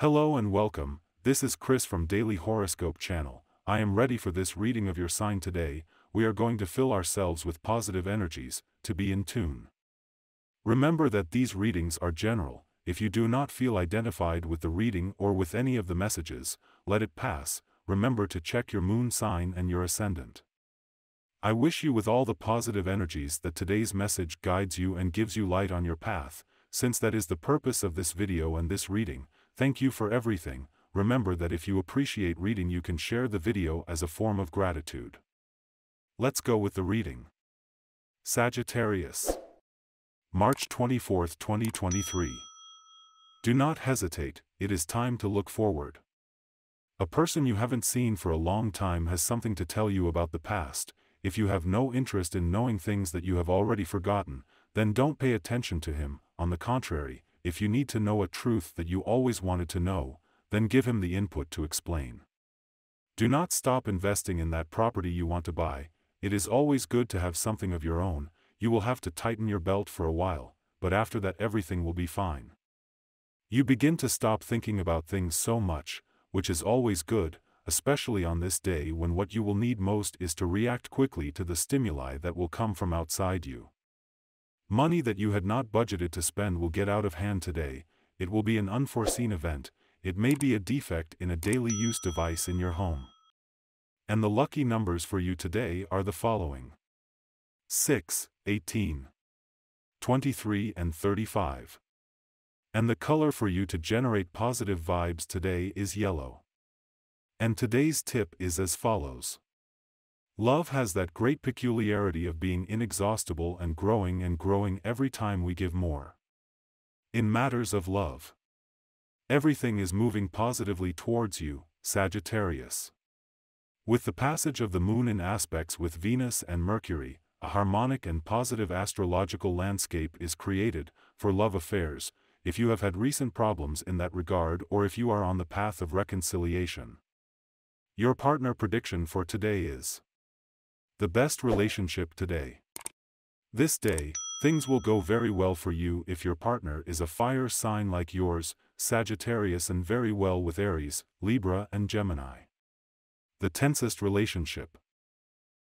Hello and welcome, this is Chris from Daily Horoscope Channel. I am ready for this reading of your sign today. We are going to fill ourselves with positive energies, to be in tune. Remember that these readings are general. If you do not feel identified with the reading or with any of the messages, let it pass. Remember to check your moon sign and your ascendant. I wish you with all the positive energies that today's message guides you and gives you light on your path, since that is the purpose of this video and this reading. Thank you for everything. Remember that if you appreciate reading you can share the video as a form of gratitude. Let's go with the reading. Sagittarius. March 24, 2023. Do not hesitate, it is time to look forward. A person you haven't seen for a long time has something to tell you about the past, if you have no interest in knowing things that you have already forgotten, then don't pay attention to him, on the contrary, if you need to know a truth that you always wanted to know, then give him the input to explain. Do not stop investing in that property you want to buy, it is always good to have something of your own, you will have to tighten your belt for a while, but after that everything will be fine. You begin to stop thinking about things so much, which is always good, especially on this day when what you will need most is to react quickly to the stimuli that will come from outside you. Money that you had not budgeted to spend will get out of hand today, it will be an unforeseen event, it may be a defect in a daily use device in your home. And the lucky numbers for you today are the following. 6, 18, 23 and 35. And the color for you to generate positive vibes today is yellow. And today's tip is as follows. Love has that great peculiarity of being inexhaustible and growing and growing every time we give more. In matters of love, everything is moving positively towards you, Sagittarius. With the passage of the moon in aspects with Venus and Mercury, a harmonic and positive astrological landscape is created, for love affairs, if you have had recent problems in that regard or if you are on the path of reconciliation. Your partner prediction for today is the best relationship today. This day, things will go very well for you if your partner is a fire sign like yours, Sagittarius and very well with Aries, Libra and Gemini. The tensest relationship.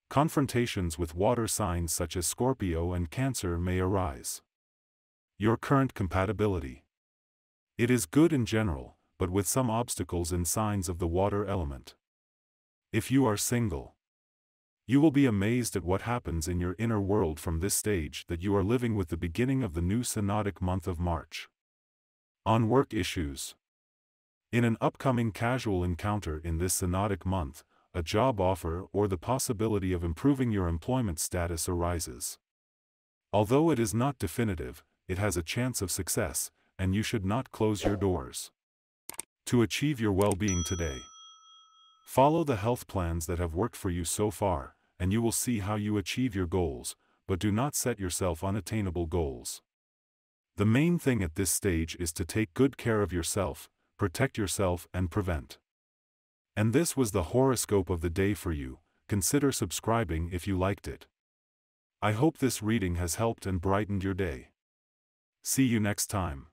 Confrontations with water signs such as Scorpio and Cancer may arise. Your current compatibility. It is good in general, but with some obstacles in signs of the water element. If you are single, you will be amazed at what happens in your inner world from this stage that you are living with the beginning of the new synodic month of March. On work issues. In an upcoming casual encounter in this synodic month, a job offer or the possibility of improving your employment status arises. Although it is not definitive, it has a chance of success, and you should not close your doors. To achieve your well-being today. Follow the health plans that have worked for you so far, and you will see how you achieve your goals, but do not set yourself unattainable goals. The main thing at this stage is to take good care of yourself, protect yourself and prevent. And this was the horoscope of the day for you, consider subscribing if you liked it. I hope this reading has helped and brightened your day. See you next time.